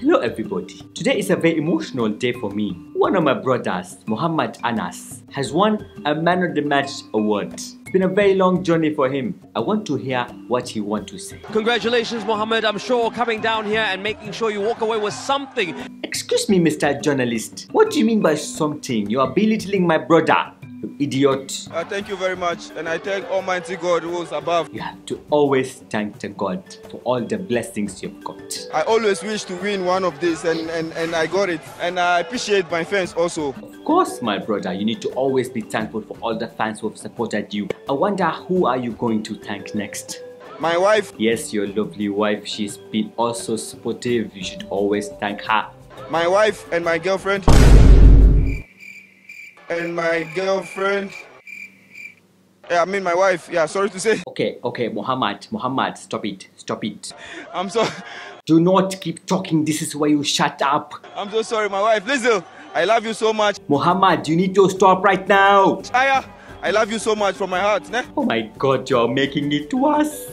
Hello everybody. Today is a very emotional day for me. One of my brothers, Muhammad Anas, has won a Man of the Match award. It's been a very long journey for him. I want to hear what he wants to say. Congratulations, Mohammed. I'm sure coming down here and making sure you walk away with something. Excuse me, Mr. Journalist. What do you mean by something? You are belittling my brother. You idiot. Uh, thank you very much, and I thank Almighty God who is above. You have to always thank the God for all the blessings you've got. I always wish to win one of these, and, and, and I got it. And I appreciate my fans also. Of course, my brother, you need to always be thankful for all the fans who have supported you. I wonder who are you going to thank next? My wife, Yes, your lovely wife, she's been also supportive. You should always thank her. my wife, and my girlfriend. And my girlfriend. Yeah, I mean my wife. Yeah, sorry to say. Okay, okay, Muhammad, Muhammad, stop it, stop it. I'm so Do not keep talking. This is why you shut up. I'm so sorry, my wife. Listen, I love you so much. Muhammad, you need to stop right now. Aya, I love you so much from my heart. Ne? Oh my god, you're making it worse.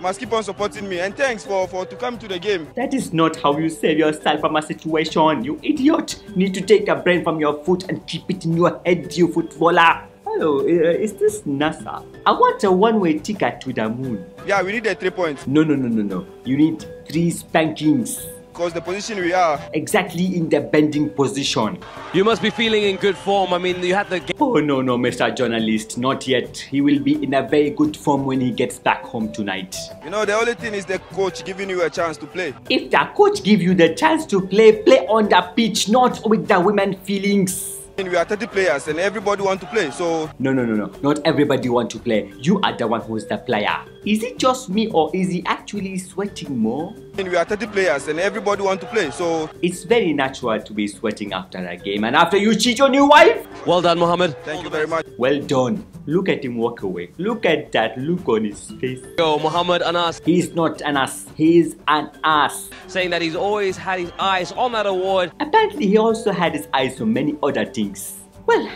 Must keep on supporting me. And thanks for, for to come to the game. That is not how you save yourself from a situation, you idiot. Need to take a brain from your foot and keep it in your head, you footballer. Hello, uh, is this NASA? I want a one-way ticket to the moon. Yeah, we need the three points. No, no, no, no, no. You need three spankings. Because the position we are, Exactly in the bending position. You must be feeling in good form. I mean, you had the game. Oh no, no, Mr. Journalist, not yet. He will be in a very good form when he gets back home tonight. you know, the only thing is the coach giving you a chance to play. If the coach give you the chance to play, play on the pitch, not with the women feelings. I we are 30 players and everybody want to play. So No, no, no, no. Not everybody want to play. You are the one who's the player. Is it just me or is he actually sweating more? I mean, we are 30 players and everybody want to play. So It's very natural to be sweating after a game and after you cheat on your wife. Well done, Mohammed. thank you very much. Well done. Look at him walk away. Look at that look on his face. Yo, Mohammed Anas He's not an ass. He's an ass. saying that he's always had his eyes on that award. Apparently, he also had his eyes on many other things. Well,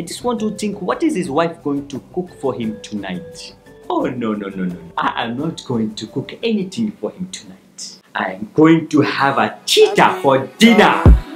I just want to think what is his wife going to cook for him tonight? Oh, no, no, no, no. I am not going to cook anything for him tonight. I am going to have a cheetah for dinner. Uh,